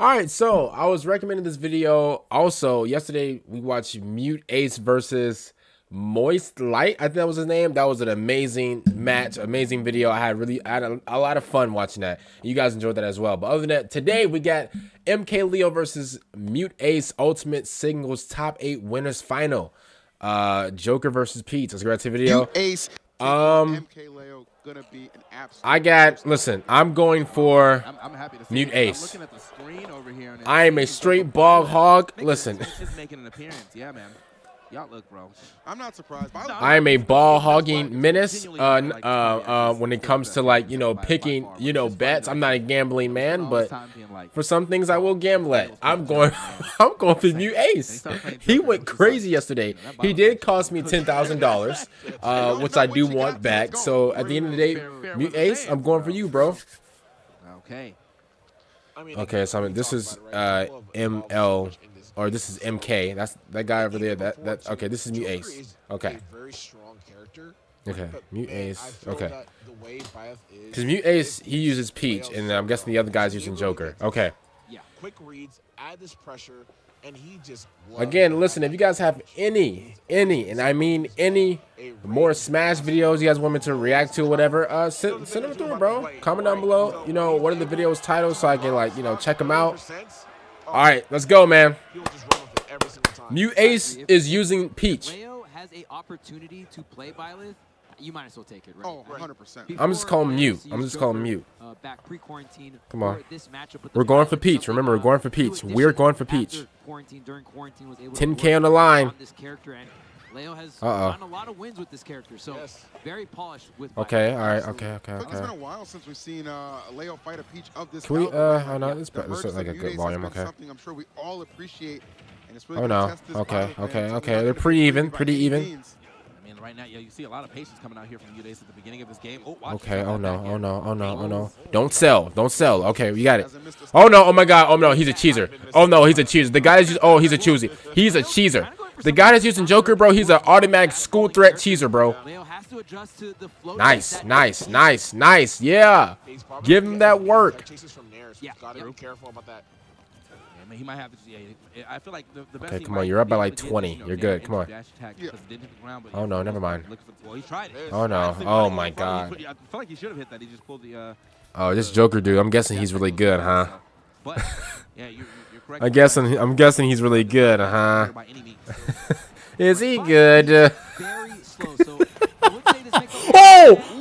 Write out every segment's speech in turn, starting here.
All right, so I was recommending this video. Also, yesterday we watched Mute Ace versus Moist Light. I think that was his name. That was an amazing match, amazing video. I had really I had a, a lot of fun watching that. You guys enjoyed that as well. But other than that, today we got MK Leo versus Mute Ace Ultimate Singles Top 8 Winners Final. Uh Joker versus Peach. Let's go to the video. Mute Ace. Um, MK Leo gonna be an absolute I got listen, I'm going for I'm, I'm happy to see Mute. Ace. I'm looking at the screen over here. and I am a straight bog hog. Listen. Making an appearance. Yeah, man. Y'all look, bro. I'm not surprised. But I am a ball hogging menace. Uh, uh, uh, when it comes to like you know picking you know bets, I'm not a gambling man, but for some things I will gamble at. I'm going, I'm going for Mute Ace. He went crazy yesterday. He did cost me ten thousand dollars, uh, which I do want back. So at the end of the day, Mute Ace, I'm going for you, bro. Okay. Okay, so I mean, this is uh, ML or this is MK. That's that guy over there. That that okay. This is Mute Ace. Okay. Very strong character. Okay, Mute Ace. Okay. that the way Byleth is- Because Mute Ace, he uses Peach, and I'm guessing the other guy's using Joker. Okay. Yeah, quick reads, add this pressure, and he just Again, listen, if you guys have any, any, and I mean any more Smash videos you guys want me to react to, whatever, uh, send, send them through, bro. Comment down below, you know, what are the videos titles so I can, like, you know, check them out. All right, let's go, man. Mute Ace is using Peach. has a opportunity to play Byleth, You might as well take it, right? Oh, 100%. I'm just calling mute. I'm just calling mute. Come on. We're going for Peach. Remember, we're going for Peach. We're going for Peach. 10K on the line this character and Leo has Uh-oh. gotten a lot of wins with this character, so Yes. very polished with. Okay, Byleth. all right, okay, okay, Look, It's been a while since we've seen uh, Leo fight a Peach of this Can we, caliber, uh, man. oh, no, this- the this emergence looks like a good volume, okay. Something I'm sure we all appreciate. And it's really Oh, no. test this Okay, okay, okay. They're pretty even, pretty even. I mean, right now, yeah, you see a lot of patience coming out here from Mute at the beginning of this game. Oh, watch Okay, oh no, oh no, oh no, oh no. Don't sell, don't sell. Okay, we got it. Hasn't missed a Oh no, oh my god, oh no, he's a cheeser. Oh no, he's a cheeser. The guy that's just, oh, he's a choosy. He's a cheeser. The guy that's using Joker, bro, he's an automatic school threat teaser, bro. Nice, nice, nice, nice. Yeah. Give him that work. I feel like okay, come on, you're up by like 20. You're good. Come on. Oh, oh no, never mind. Oh no. Oh my god. Oh, this Joker dude. I'm guessing he's really good, huh? But yeah, you're, you're correct. I'm guessing, I'm guessing he's really good, huh? By any means. Is he good? Uh, Very slow. So I would say this makes a- Oh!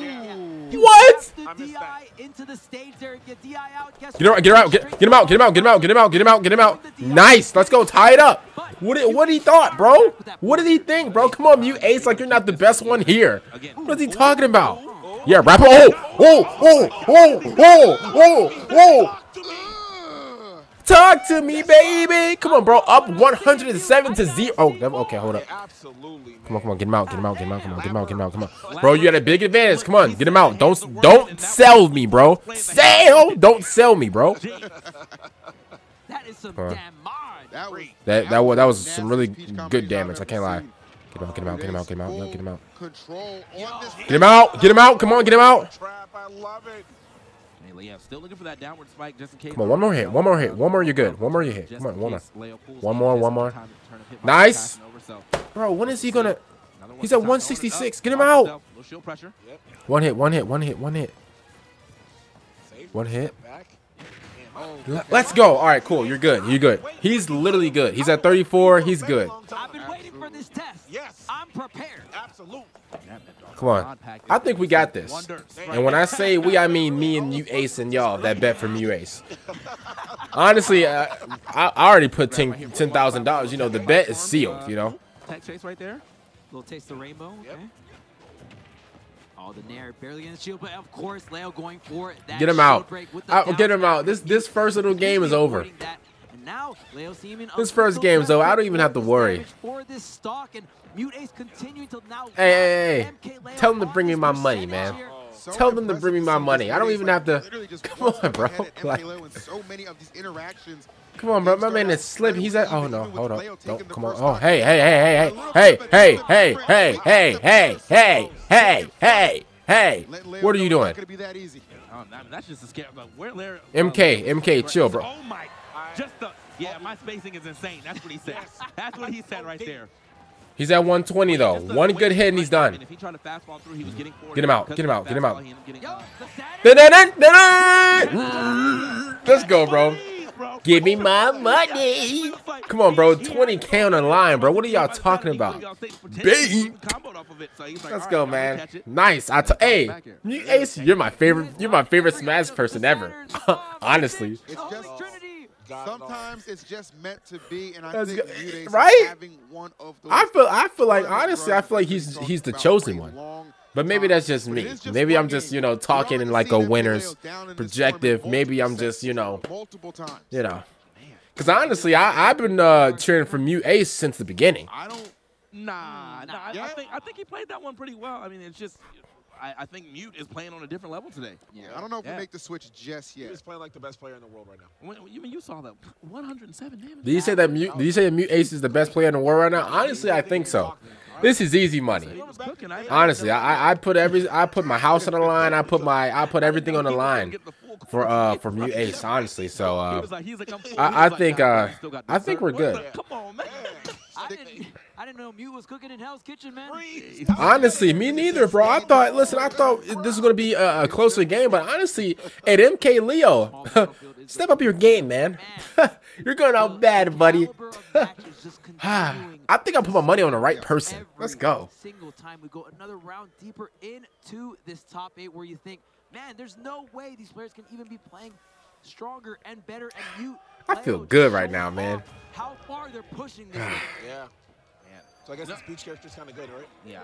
What? have The I missed DI into the stage there. Get DI out. Get him out, get him out, get, get him out, get him out, get him out, get him out, get him out, get him out. Nice. Let's go. Tie it up. What did, what did he thought, bro? What did he think, bro? Come on, you ace like you're not the best one here. What is he talking about? Yeah, rap. Oh, oh, oh, oh, oh, oh, oh. Talk to me, baby. Come on, bro. Up 107 to 0. Oh, okay, hold up. Absolutely, Come on, come on, get him out, get him out, get him out, come on, get him out, get him out, come on. Bro, you got a big advantage. Come on, get him out. Don't don't sell me, bro. Sell! Don't sell me, bro. That is some damn. That was That that was that was some really good damage. I've can't lie. Get him out, get him out, get him out, get him out, get him out. Control on this. Get him out, get him out. Come on, get him out. Trap, I love it. Hey, yeah, still looking for that downward spike just in case. Come on, one more hit, one more hit, one more. You're good. One more you hit. Come on, one more. case Leo One more, one more. time to turn a hit Nice. by passing over, so Bro, when is he gonna? He's at 166. Get him out. yourself. Little shield pressure. One hit, one hit, one hit, one hit. One hit. Let's go. All right, cool. You're good. You're good. He's literally good. He's at 34. He's good. I've been waiting for this test. Yes. I'm prepared. Absolute. Come on. I think we got this. And when I say we, I mean me and you, Ace, and y'all that bet from you, Ace. Honestly, uh, I, I already put $10,000. You know, the bet is sealed. You know. Chase right there. Little taste of rainbow. Okay. All the Nair barely in the shield, but of course Leo going for that. Get him out. I, get him out. This this first little game is over. Now, this first game, though, I don't even have to worry. hey, hey, hey. Tell them to bring me my money, man. So Tell them to bring me my money. I don't even have to. Come on, bro. Like, so many of these interactions Come on, bro. My man is slipping. He's at. Oh no. Hold Leo up. Don't come on. Oh stock. hey hey hey hey hey hey hey hey hey hey hey hey hey hey. What are you doing? gonna be that easy. Oh, that, that's just a scare. Where Larry? MK MK chill, bro. Oh my. Just the yeah, my spacing is insane. That's what he said. That's what he said right there. He's at 120 though. One good hit and he's done. and If he tried to fastball through, he was getting forward. Get him out, get him out, get him out. fastball, he ended up getting, Yo, uh, the Saturn. Let's go, bro. Give me my money. Come on, bro. 20K on the line, bro. What are y'all talking about? Babe. Let's go, man. Nice. I t- hey, you Ace, you're my favorite. You're my favorite Smash person ever. Honestly. It's just Trinity. Sometimes it's just meant to be, and I Let's think go- Mute Ace is right? having one of those I feel. I feel like honestly, I feel like he's he's the chosen about for one. Long But maybe that's just me. just Maybe I'm just you know talking in like a winner's Leo down in this projective. Maybe I'm just you know multiple times. you know. Because honestly, I I've been uh, cheering for Mute Ace since the beginning. I don't. Nah, nah. I, I think I think he played that one pretty well. I mean, it's just I, I think Mute is playing on a different level today. Yeah, I don't know if Yeah. we make the switch just yet. is playing like the best player in the world right now. When, when you mean you saw that 107 damage? Did you say that Mute? Did you say that Mute Ace is the best player in the world right now? Honestly, I think so. This is easy money. He was cooking. I- Honestly, I I- I put every I put my house on the line. I put my I put everything on the line getting the full for uh for Mute Ace. Honestly, so uh was like, he's like, I'm. I- He I was like, think, uh, I still got I dessert. think we're good. Come on, man. I didn't, know Mute was cooking in Hell's Kitchen, man. honestly, me neither, bro. I thought listen, I thought this was gonna be a, a closer game, but honestly, at MK Leo, step up your game, man. You're going out bad, buddy. Caliber of matches just continuing I think I put my money on the right person. Let's go. Single time we go another round deeper into this top eight, where you think, man, there's no way these players can even be playing stronger and better. And you, I feel good right now, man. How far they're pushing this. Yeah. So I guess the speech character's kind of good, right? Yeah.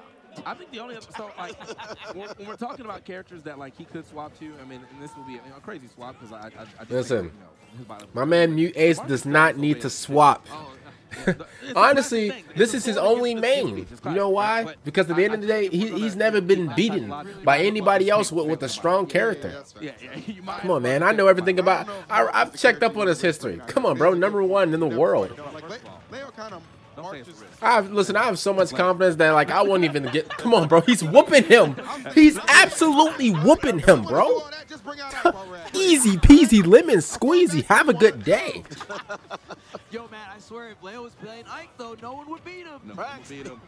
I think the only other, so like when, when we're talking about characters that like he could swap to, I mean, and this will be a, a crazy swap because I, I, I do Listen, think, you know, My man Mute Ace does not need to swap. Oh, yeah, the- it's a Honestly, this is his only main. You know why? Because at the end of the day, he, he's never been beaten by anybody else with, with a strong character. that's fair. Yeah, yeah. You might Come on, man. I know everything about about. I, I've checked up on his history. Come on, bro. Number one in the world. Like, Le- Leo kind of Don't say it's marches. a risk. I have, listen. I have so much confidence that like I won't even get. Come on, bro. He's whooping him. He's absolutely whooping him, bro. Just bring out Aquarad. Easy peasy lemon squeezy. Have a good day. Yo, man, I swear, if Leo was playing Ike, though, no one would beat him. No, Facts. beat him.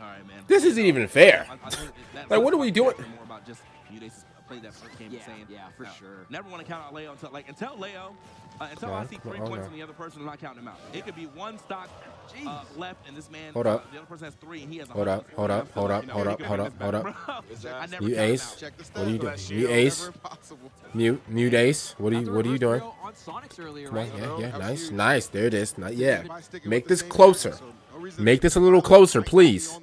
All right, man. This isn't even fair. I- I think that- Like, what are we doing? More about just you they played that first game Yeah, saying, yeah, for no, sure. Never want to count out Leo until like until Leo, uh, until Yeah, I see come three points now. from the other person, I'm not counting him out. It could be one stock uh, left, and this man. Hold uh, up. the other person has three, and he has. Hold up, hold up, hold up, You know, hold up, hold up, hold up. bro. Is that- I never You ace. Check the. What are you doing? You ace. Whenever possible. Mute, mute ace. What are you? the What are you doing? throw On Sonics earlier, Come on, yeah, yeah, nice, nice. There it is. Not yeah. Make this closer. Make this a little closer, please.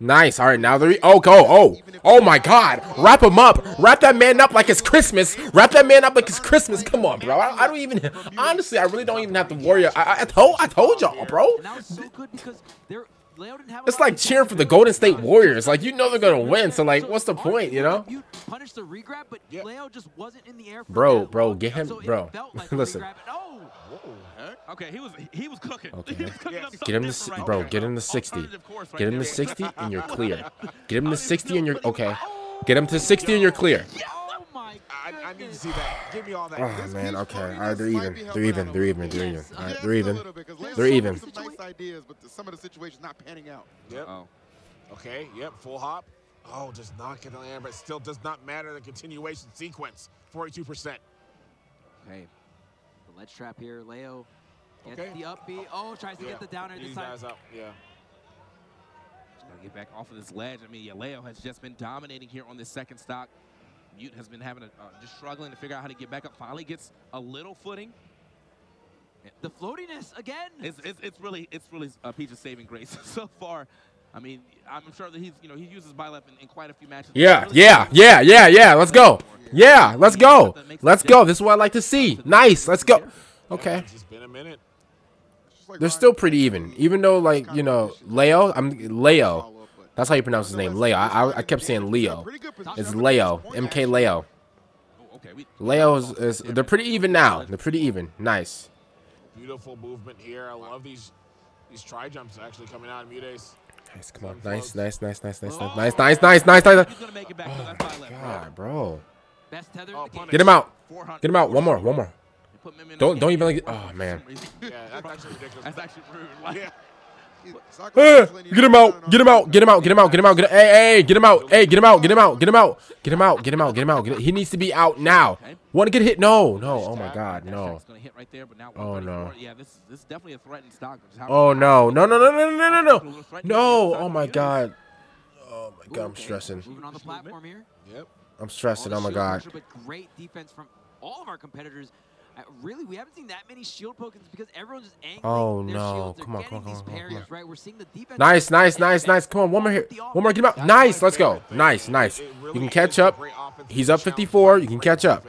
Nice. All right, now three. Oh, go. Oh, oh my God. Wrap him up. Wrap that man up like it's Christmas. Wrap that man up like it's Christmas. Come on, bro. I, I don't even. Honestly, I really don't even have to worry. I, I, I told, I told y'all, bro. It's like cheering for the Golden State Warriors. Like you know they're gonna win, so like what's the point, you know? Bro, bro, get him, bro. Listen. Okay, he was he was cooking. Okay. Get him to bro, get him to 60. Get him to 60 and you're clear. Get him to 60 and you're okay. Get him to 60 and you're clear my I, I need to see that. Give me all that. Oh This man, okay. All flirtiness right, they're even. They're even. They're even. They're even. All right, they're even. little bit, 'cause Leo's They're even. Some nice ideas, but some of the situations not panning out. Yep. Oh. Okay, yep, full hop. Oh, just not get the land, but still does not matter the continuation sequence. 42%. Okay, the ledge trap here. Leo gets Okay. the up B. Oh, tries to Yeah. get the downer this These time. guys up. Yeah. Just gotta get back off of this ledge. I mean, yeah, Leo has just been dominating here on this second stock. Mute has been having a uh, just struggling to figure out how to get back up. Finally gets a little footing. The floatiness again. It's it's, it's really it's really a Peach's saving grace so far. I mean, I'm sure that he's you know he uses Byleth in, in quite a few matches. Yeah, Really yeah, yeah, yeah, yeah. Let's go. Yeah, let's go. Let's go. This is what I like to see. Nice. Let's go. Okay. It's just been a minute. They're still pretty even. Even though, like, you know, Leo, I'm Leo. Follow up, but That's how you pronounce his name. Leo. I, I, I kept saying Leo. pretty good position. It's Leo. MK. Leo. Oh, Leo is, is they're pretty even now. They're pretty even. Nice. Beautiful movement here. I love these these tri jumps actually coming out of MuteAce. Nice. Come on. Nice. Nice. Nice. Nice. Nice. Nice. Nice. Nice. Nice. Nice. Nice. He's gonna make it back. so Oh that's Byleth. God, bro. Best tether Oh, in the game. punish. Get him out. Get him out. One more. One more. put him in. Don't- don't even like- oh, man. Yeah, that's actually ridiculous. That's actually rude. Like, yeah. Eh, get him out! Get him out! Get him out! Get him out! Get him out! Get hey, hey, get him out! Hey, get him out! Get him out! Get him out! Get him out! Get him out! Get him out! Get He needs to be out now. Want to get hit? No, no. Oh my God, no. shot's gonna hit right there, but now Oh, no. Yeah, this is this is definitely a threatened stock. but just how- Oh no! No! No! No! No! No! No! No! A little threatening No! Oh my. God! Oh my God! I'm stressing. Moving on the platform here. Yep. I'm stressing. Oh my God! great defense from all of our competitors. Uh, really, we haven't seen that many shield pokens because everyone's just angling Oh, their no. shields. They're Come on, getting come on, these come on, come on, parries, right? We're seeing the defense. Nice, nice, nice, nice. Come on, one more here. One more. Get him out. Nice. Let's go. Nice, nice. You can catch up. He's up 54. You can catch up.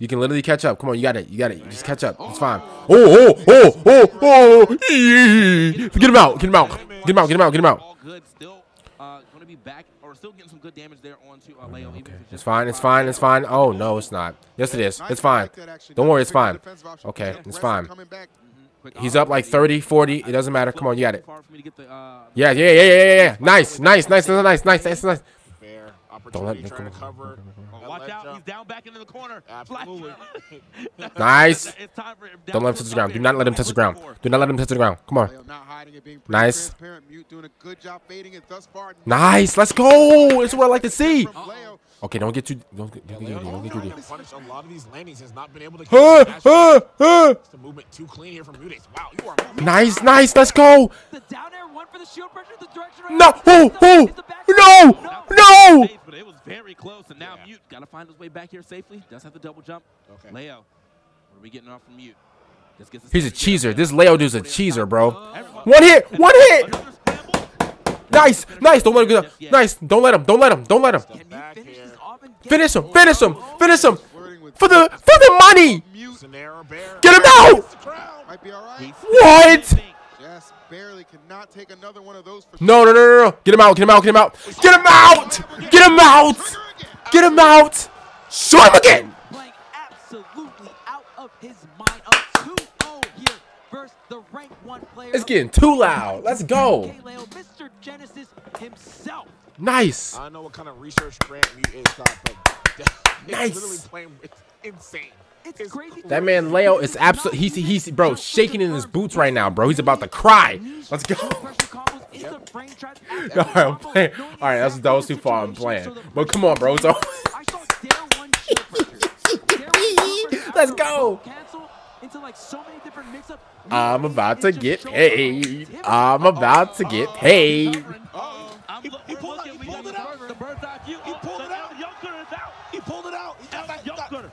You can literally catch up. Come on, you got it. You got it. You just catch up. It's fine. Oh, oh, oh, oh, oh. Get him out. Get him out. Get him out. Get him out. Get him out. All good. Still uh, going to be back or still getting some good damage there onto uh, Leo. even if It's just fine. It's fine. It's fine. Oh no, it's not. Yes, it is. It's fine. Don't worry. It's fine. Okay, it's fine. He's up like 30, 40. It doesn't matter. Come on, you got it. Far for me to get the, uh, Yeah, yeah, yeah, yeah, yeah, yeah. Nice, nice, nice, nice, nice, nice, nice. Fair Don't let opportunity me trying to come- cover. Oh, that watch out. up. He's down back into the corner. Absolutely. Nice. It's time for him Don't let him touch the ground. Do not let him touch the ground. Do not let him touch the ground. Come on. Not hiding it, being pretty Nice. transparent. Mute doing a good job fading it thus far. Nice. Let's go. That's what I like to see. From Leo. Okay, don't get too. Don't get, don't get Leo greedy. Don't get greedy. trying to punish a lot of these landings has not been able to Huh, catch huh, huh. the movement too clean here from MuteAce. Wow, you are. Nice, nice. Let's go. The down air one for the shield pressure. The direction right No. Oh, oh. Is the back- No. No. But it was very close, and now Yeah. Mute got to find his way back here safely. Does have the double jump. Okay. Leo, what are we getting off from Mute? Just gets He's a team cheeser. This Leo dude's a cheeser, bro. Everyone- One hit. One hit. Nice, nice. Don't let him go. Nice. Don't let him. Don't let him. Don't let him. Finish him. Finish him. Finish him. For the for the money. Get him out. What? No, no, no, no, no. Get him out. Get him out. Get him out. Get him out. Get him out. Get him out. Show him again. playing absolutely out of his mind. Up 2-0 here versus the rank one player. It's getting too loud. Let's go. Mr. Genesis himself. Nice. I don't know what kind of research grant Mute is got, but Nice. literally playing. It's insane. It's crazy. That man Leo is absolutely. He's he's bro shaking in his boots right now, bro. He's about to cry. Let's go. All right, I'm playing. All right, that's that was too far. I'm playing, but come on, bro. So I saw dare one shield pressure. Dare one shield pressure Let's after go. Cancel into like so many different mix-ups. I'm about to get paid. I'm about to get paid. I'm He- look- he we're pulled it- looking, he pulled it out. the bird- The bird's eye view. He pulled it out. Young is out. He pulled it out. He Out.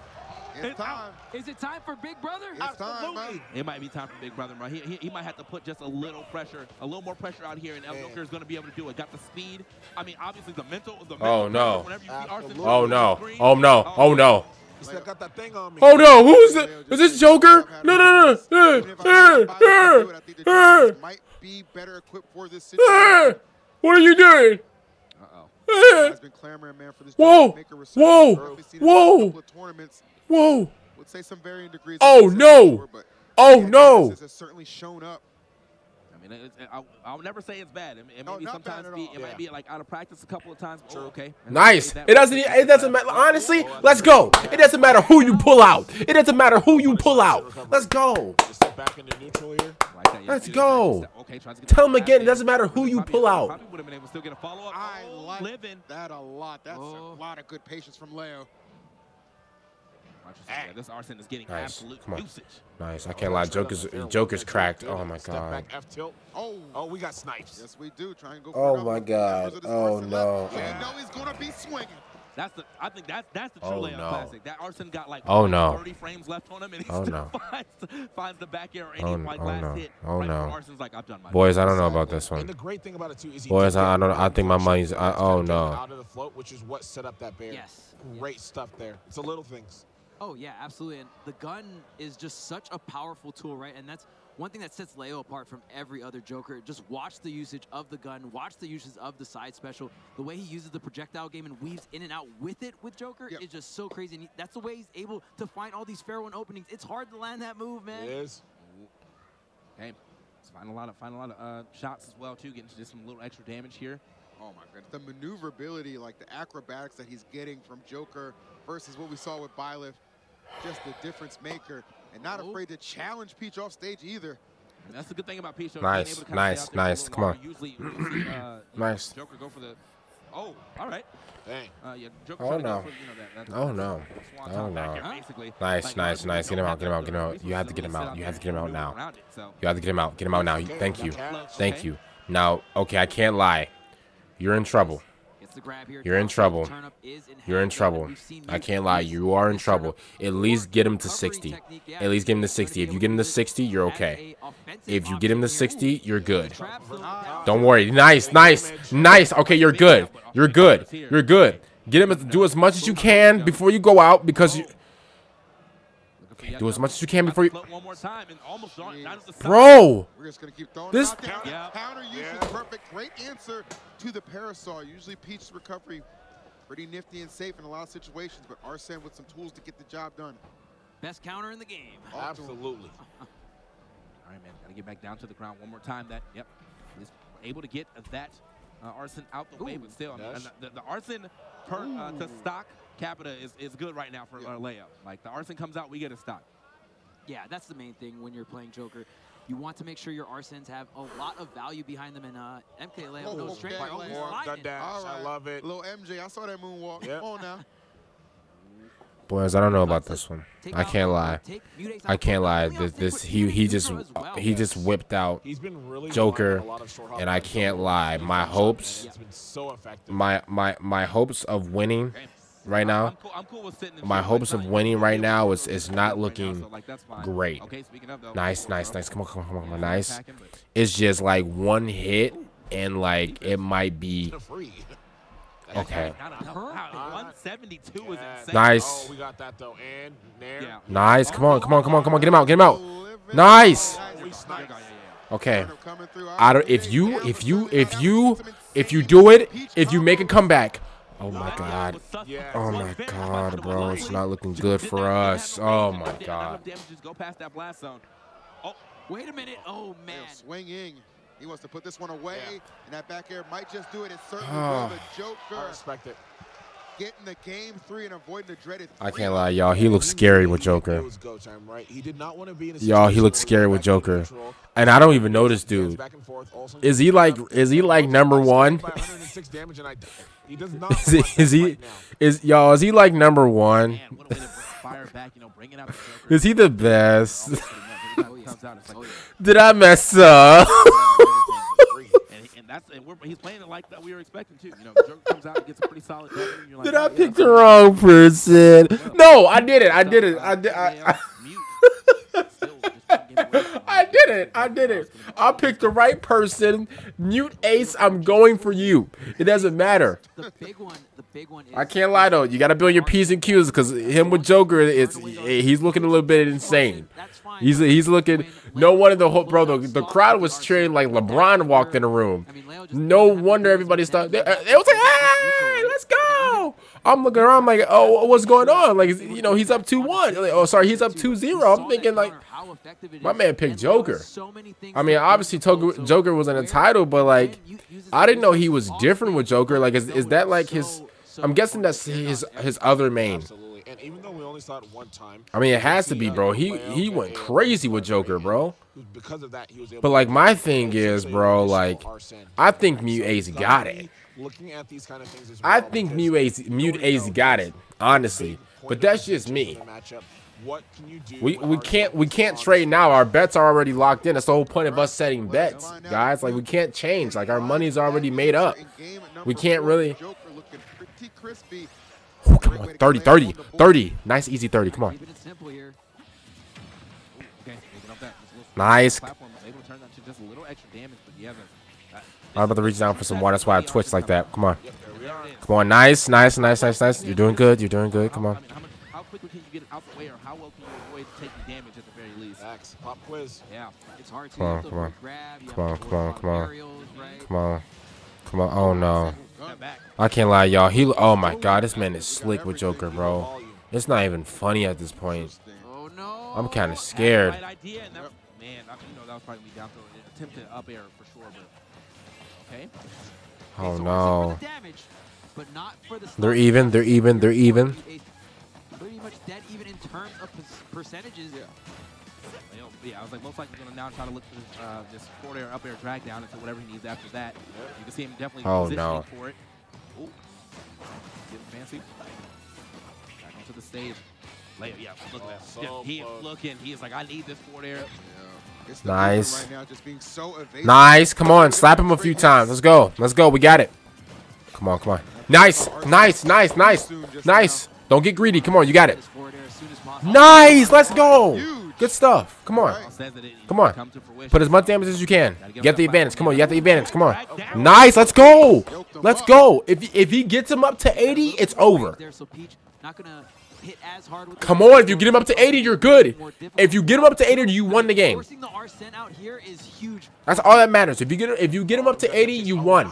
It's time. Is it time for Big Brother? It's time, man. It might be time for Big Brother, bro. He, he, he might have to put just a little pressure, a little more pressure out here, and El Joker is going to be able to do it. Got the speed. I mean, obviously the mental. The Oh, no. pressure you see Arsene Oh no. screen. Oh no. Um, oh no. He still got that thing on me. Oh no. Who is it? Is this Joker? No, no, Even no. if I had five to do it, I think the Giants might be better equipped for this situation. What are you doing? Uh-oh. Uh, Has been clamoring, man, for this Whoa. job to make a resurgence. Whoa. Definitely seen him in a Whoa. Whoa. Would say some varying degrees. Oh, no. before, but Oh no. Has certainly shown up. I mean, it's, I, I'll never say it's bad. It, it No, may be not bad sometimes be, it Yeah. might be like out of practice a couple of times. but, Oh, okay. And Nice. It doesn't. It doesn't matter. Honestly, let's go. It doesn't matter who you pull out. It doesn't matter who you pull out. Let's go. Just step back into neutral here. Like that, yeah, Let's go. Okay, to get Tell him again, it doesn't matter who you pull out. Probably would have been able to still get a follow up. I oh, like that a lot. That's Oh. a lot of good patience from Leo. Watch this, yeah, this Arsene is getting Nice. absolute Come on. usage. Nice. I oh, can't lie. Joker's Joker's cracked. Oh my god. back F tilt. Oh, Oh, we got snipes. yes, we do. Try and go. Oh my. God. Members of this Oh, no. left. You know he's gonna be swinging. That's the. I think that's that's the true Oh, Leon no. classic. That Arsene got like Oh, no. 30 frames left on him, and he Oh, still no. finds, finds the back air or any Oh, like oh, last no. hit. Oh, right no. before Arsene's like, I've done my. Boys, I don't know about this And one. the great thing about it too is he Boys, I- I don't- I think my money's- uh, I- oh, no. Out of the float, which is what set up that bear. Yes. Great stuff there. It's the little things. Oh yeah, absolutely. And the gun is just such a powerful tool, right? And that's one thing that sets Leo apart from every other Joker. Just watch the usage of the gun, watch the uses of the side special. The way he uses the projectile game and weaves in and out with it with Joker Yep. is just so crazy. And he, that's the way he's able to find all these fair one openings. It's hard to land that move, man. It is. Okay, let's find a lot of find a lot of uh, shots as well too, getting to just some little extra damage here. Oh my goodness, the maneuverability, like the acrobatics that he's getting from Joker versus what we saw with Byleth, just the difference maker. and not Oh. afraid to challenge Peach off stage either. And that's the good thing about Peach. Nice, being able to kinda nice, stay out there for a nice. Come on. Usually, usually uh, Nice. Joker go for the. Oh, all right. Dang. Uh, yeah, Joker Oh, trying to go no. for, you know, that, that Oh, no. Oh, song back no. here. Nice, Like, nice, nice. Get him out, get him out, get him out. You have to get him out. You have to get him out now. around it, so- You have to get him out. Get him out now. Okay, Thank you. Thank you. Now, okay, I can't lie. You're in trouble. Gets grab here. You're in trouble. turn up is in You're in trouble. and we've seen I can't lie. You are in trouble. At least get him to 60. At least get him to 60. If you get him to 60, you're okay. If you get him to 60, you're good. Traps him down. Don't worry. Nice, nice, nice. Okay, you're good. You're good. You're good. Get him. to Do as much as you can before you go out because you. Looking for Do as much as you can before you. One more time and almost down down the. Bro, We're just gonna keep throwing This- it. Yeah. Counter use Yeah. perfect. Great answer to the parasol. Usually Peach's recovery pretty nifty and safe in a lot of situations, but Arsene with some tools to get the job done. Best counter in the game. Off to him. Absolutely. All right, man. Got to get back down to the ground one more time. That, yep. He's able to get that uh, Arsene out the way, but still, Yes. and the, the Arsene per uh, to stock capita is, is good right now for Yeah. our layup. Like the Arsene comes out, we get a stock. Yeah, that's the main thing when you're playing Joker. You want to make sure your Arsenes have a lot of value behind them, and uh, MK Leo Oh, goes straight okay, by. Oh, he's Gun dash. All I love it. Little MJ, I saw that moonwalk. Yep. Come on now. boys, I don't know about this one. I can't lie. take Mute Ace I can't lie. This, this he he just neutral as well. he just whipped out. He's been really Joker, relying on a lot of short hop and I can't lie, my hopes- and It's been so effective. My my my hopes of winning right now. I'm cool, I'm cool with sitting and My hopes of winning right now is- is not looking like, that's fine. great. Okay, speaking of, though, Nice, nice, nice. Come on, come on, come on, come on. Nice. It's just like one hit and like it might be free. Okay. Not enough. Wow, 172 is Yeah. insane. Nice. Oh, we got that though. And there. Yeah. Nice. Come on, come on, come on, come on. Get him out. Get him out. Nice. Okay. Turner coming through. I don't. If you, if you, if you, if you do it, if you make a comeback. Oh my God. Oh my God, bro. It's not looking good for us. Oh my God. Just go past that blast zone. Oh, wait a minute. Oh, man. Swinging. He wants to put this one away, Yeah. and that back air might just do it. It certainly Ah. will. The I Joker respect it. getting the game three and avoiding the dreaded. I can't lie, y'all. He looks scary with It Joker. was go time, right? He did not want to be in Y'all, he looks scary with Joker. And I don't even know this dude. back and forth, also Is he like? Is he like number one? By 106 damage, and I, he does not Is he? Is he? Is y'all? Is he like number one? Man, what a way to fire back, you know, bring it out the Joker. Is he the best? Almost pretty much. Every time he comes out, it's like, Oh, yeah. Did I mess up? and, and that's and we're, he's playing it like that we were expecting too. You know, Joker comes out and gets a pretty solid W. And you're like, Did oh, I yeah, pick that's the wrong person? No, I did it. I did it. I did. I, I, mute. Still just trying to get away from I did it. I did it. I picked the right person. Mute Ace. I'm going for you. It doesn't matter. The big one, the big one. I can't lie though. You got to build your p's and q's because him with Joker, it's he's looking a little bit insane. He's he's looking. No one in the whole bro. The, the crowd was cheering like LeBron walked in the room. I mean, Leo just No wonder everybody started. They, uh, they was like, "Hey, let's go!" I'm looking around like, "Oh, what's going on?" Like, you know, he's up two one. Like, oh, sorry, he's up two zero. I'm thinking like, my man picked Joker. I mean, obviously, Joker, Joker was in a title, but like, I didn't know he was different with Joker. Like, is, is that like his? I'm guessing that's his his other main. Absolutely. And even though we only saw it one time, I mean, it has to be, bro. He he went crazy with Joker, bro. because of that, he was able But like, my thing is, bro, like, I think Mute So Ace he's got it. Looking at these kind of things as I think because Mute Ace, Mute nobody Ace got it, honestly. But that's just me. What can you do We we can't we can't trade now. Our bets are already locked in. That's the whole point of us setting bets, guys. Like we can't change. Like our money's already made up. We can't really- Joker looking pretty crispy. Ooh, come on, 30, 30, 30. Nice, easy 30. Come on. Keeping it simple here. Okay, taking off that. Just a little- Nice. Platform was able to turn that to just a little extra damage, but yeah, the, I'm about to reach down for some water. That's why I twitched like that. Come on. Yep, there we are. Come on. Nice, nice, nice, nice, nice. You're doing good. You're doing good. Come on. How, quickly can you get out the way, or how well can you avoid taking damage at the very least? Facts. Pop quiz. Yeah. It's hard to Come on, come on. a grab, you Come on, come on, come on. Come on. Come on. Oh no. I can't lie, y'all. He, oh my god, this man is slick with Joker, bro. It's not even funny at this point. I'm kind of scared. Oh no. They're even. They're even. They're even. Pretty much dead even in terms of percentages. Yeah. I was like, most likely going to now try to look for this, uh, this forward air, up air drag down into whatever he needs after that. You can see him definitely Oh, positioning no. for it. Ooh. Getting fancy. Back onto the stage. Leo, yeah, look Oh, at that. so Yeah, he is looking. He is like, I need this forward air. Yeah. It's the Nice. Right now, just being so. Nice. Come on. Slap him a few times. Let's go. Let's go. We got it. Come on. Come on. Nice. Nice. Nice. Nice. Nice. Don't get greedy. Come on. You got it. This forward air as soon as possible. Nice. Let's go. Good stuff. Come on. Come on. Put as much damage as you can. Get the advantage. Come on. You got the advantage. Come on. Nice. Let's go. Let's go. If if he gets him up to 80, it's over. Come on. If you get him up to 80, you're good. If you get him up to 80, you won the game. That's all that matters. If you get if you get him up to 80, you won.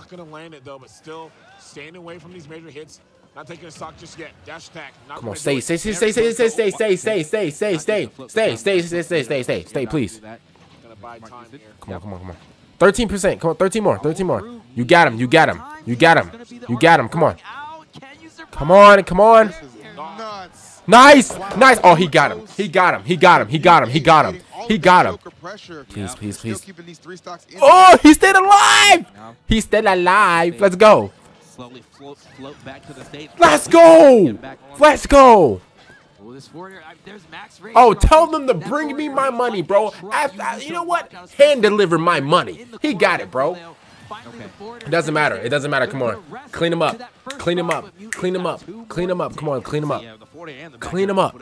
Not gonna land it though, but still staying away from these major hits. Not taking a stock just yet. Dash attack. Not Come on, gonna stay, stay, stay, stay, stay, stay, stay, stay, stay, stay, stay, stay, stay, stay, stay, stay, stay, stay, stay, please. Gonna buy time here. Come on, come on, come on. 13%. Come on, 13 more, 13 more. You got him, you got him, you got him, you got him. Come on. Come on, come on. This is nuts. Nice, nice. Oh, he got him. He got him. He got him. He got him. He got him. He got him. Please, please, please. Keeping these three stocks in Oh, he stayed alive. He's still alive. Let's go slowly float, float back to the stage. Let's go! Let's go! Oh, tell them to bring me my money, bro. I, you know what? Hand deliver my money. He got it, bro. Okay. It doesn't matter. It doesn't matter. Come on. Clean him up. Clean him up. Clean him up. Clean him up. Come on. Clean him up. Clean him up.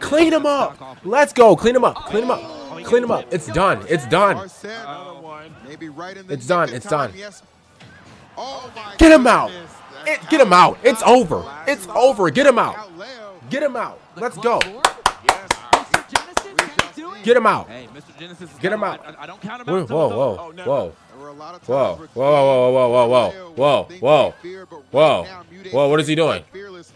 Clean him up. Let's go. Clean him up. Clean him up. Clean him up. It's done. It's done. It's done. It's done. Yes. Oh Get him out. It, get him out. It's over. It's over. Get him out. Out Get him out. Let's go. board. Yes. Mr. Genesis, can he do it? Get him out. Hey, Mr. Genesis. is Get him out. I, I don't count him Whoa, whoa, whoa, Oh, whoa. There were a lot of times Whoa, whoa, whoa, whoa, whoa, whoa, whoa, whoa, he fear, but right whoa. Whoa, what is he doing?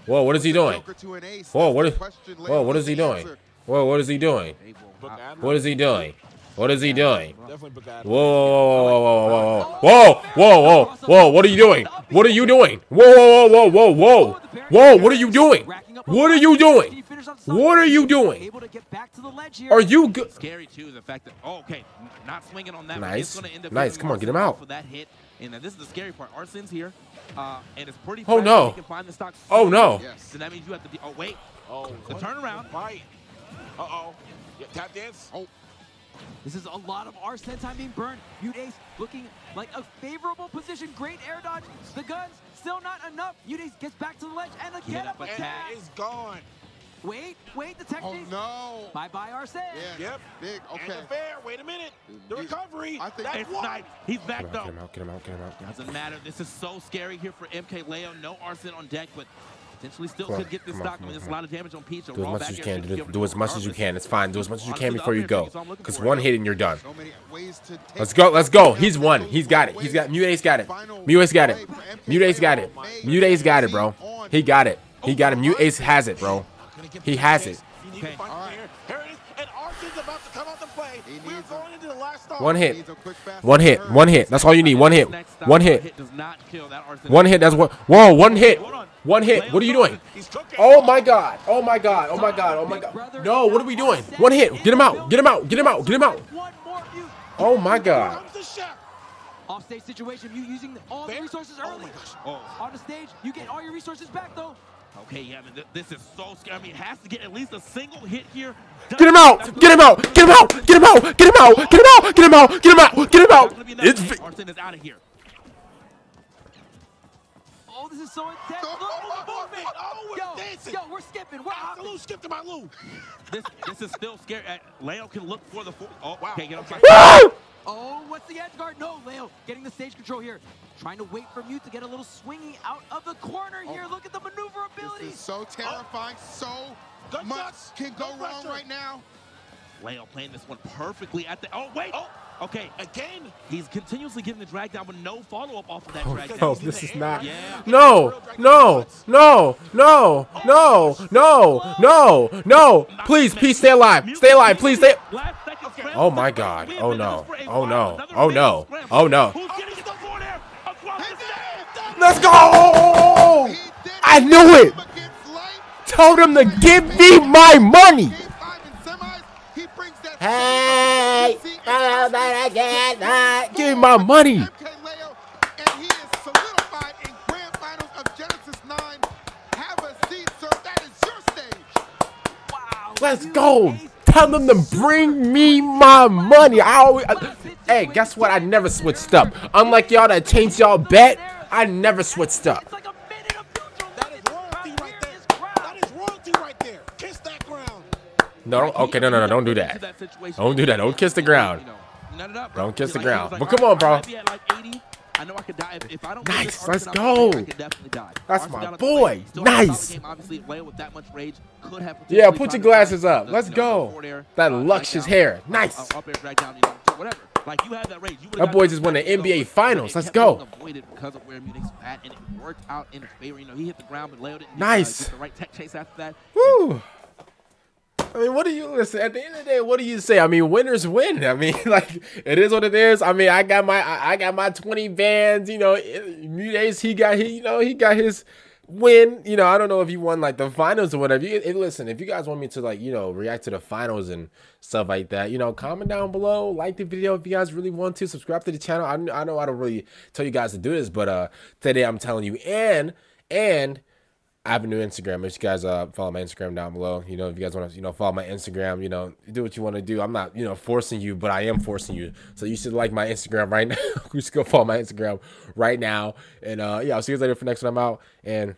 Whoa, what is he doing? Joker to an ace. Whoa, That's what the is? question. Leo Whoa, what has is he doing? Whoa, what is he doing? Whoa, Book Admiral. What is he doing? What is he doing? Definitely book that. Whoa, whoa, whoa, whoa, whoa, whoa, whoa, whoa, whoa, whoa, what are you doing? What are you doing? Whoa, whoa, whoa, whoa, whoa, whoa, Whoa, what are you doing? What are you doing? What are you doing? Able to get back to the ledge here. Are you good? Scary too, the fact that oh, okay, not swinging on that. Nice. it's gonna end up Nice. Come on, get him out. for that hit. And uh, this is the scary part. Arsene's here, uh, and it's pretty. Oh, no. Can find the stock Oh, no. Yes. So that means you have to be. Oh wait, Oh, The what? turnaround. Uh oh. Yeah, tap dance. Oh, This is a lot of Arsene time being burned. Mute Ace looking like a favorable position. Great air dodge. The guns still not enough. Mute Ace gets back to the ledge and a Get get up up And attack. it is gone. Wait, wait, the oh no. Bye bye Arsene. Yeah. Yep. Big. okay. And Okay. the fair. Wait a minute. The recovery. I think- That's it's one. nice. He's Get back him out, though. get him out, get him out, get him out. Doesn't matter. This is so scary here for MK Leo. No Arsene on deck, but potentially still on, could get this stock. I mean, there's a lot of damage on Peach. Do as much as you can. Do, do as much as you can. It's fine. Do as much as you can before you go. Because one hit and you're done. So many ways to take Let's go. Let's go. He's won. He's got it. He's got Mute Ace got it. Mute Ace got it. Mute Ace got it. Mute Ace got it, bro. He got it. He got it. Mute Ace has it, bro. He has it. Okay. to find All the right. clear. Here it is. And Arsene's about to come out to play. He We're needs going into the last stop. One hit. Needs a quick, fast One hit. One hit. That's all you need. One hit. One hit. Does not kill that Arsene. One hit. That's what. Whoa. One hit. One hit. What are you doing? Oh my god. Oh my god. Oh my god. Oh my god. No. What are we doing? One hit. Get him out. Get him out. Get him out. Get him out. One more Mute. Oh my god. Comes the chef. Offstage situation. You using all the resources Oh early. my gosh. Oh, On the stage, you get all your resources back though. okay. Yeah, I mean, this is so scary. I mean, it has to get at least a single hit here. Get him out. Get him out. Get him out. Get him out. Get him out. Get him out. Get him out. Get him out. Get him out. It's. Hey, vi- Arsene is out of here. Oh, this is so intense. Oh, Look oh, at the oh, movement. oh, we're yo, dancing. yo, we're skipping. We're Ah, hopping. Lou, skip to my Lou. This this is still scary. Uh, Leo can look for the. Four, oh, Wow, okay, get him. okay. Woo! Oh, what's the edge guard? No, Leo getting the stage control here. Trying to wait for Mute to get a little swingy out of the corner here. Look at the maneuverability. This maneuverability. is so terrifying. So Gunshots. much can go No wrong pressure. right now. Leo playing this one perfectly at the. Oh wait. Oh. Okay. Again. He's continuously getting the drag down with no follow up off of that Oh, drag no, down. this is not. Yeah. No, no, no, no, no, no, no, no. Please, please stay alive. Stay alive. Please stay. Last Oh my God. Oh no. this for a Oh no. Oh no. Oh no. Who's getting the forward air across the stage? Let's go. I knew it. told him to give me my money. Game five in semis, he brings that Hey, same urgency and but I passion. can't, give me my money. MK Leo, and he is solidified in grand finals of Genesis 9. Have a seat, sir. That is your stage. Wow. Let's go. Tell them to bring me my money. I always. I- hey, guess what? I never switched up. Unlike y'all that changed y'all bet, I never switched up. It's like a minute of neutral. That is It's royalty crowned right here there. is crowned. That is royalty right there. Kiss that ground. No, don't- okay, no, no, no, don't do that. Don't do that. Don't kiss the ground. You know, nut it up, bro. Don't kiss the Like, he was ground. But come on, bro. I might be at like 80. I know I could die if, if I don't. Nice, let's go. out, I could definitely die. That's my got on the boy. plane, still had a solid Nice. game. Obviously, Leo with that much rage could have Yeah, put your glasses up. Let's go. That luscious hair. Nice. Up air, drag down, you know, so whatever. Like you have that rage. You That boy just won the NBA Finals. Let's go. because of where Munich's at, and it worked out in favor. You know, he hit the ground, but Leo didn't Nice. the right tech chase after that. Woo. I mean, what do you listen? At the end of the day, what do you say? I mean, winners win. I mean, like it is what it is. I mean, I got my I, I got my twenty bands. You know, MuteAce, he got he you know he got his win. You know, I don't know if he won like the finals or whatever. You, it- listen, if you guys want me to like you know react to the finals and stuff like that, you know, comment down below, like the video if you guys really want to, subscribe to the channel. I, I know I don't really tell you guys to do this, but uh today I'm telling you, and and. I have a new Instagram. If you guys uh follow my Instagram down below, you know, if you guys want to, you know, follow my Instagram, you know, do what you want to do. I'm not, you know, forcing you, but I am forcing you. So you should like my Instagram right now. you should go follow my Instagram right now. And uh yeah, I'll see you guys later for next time I'm out. And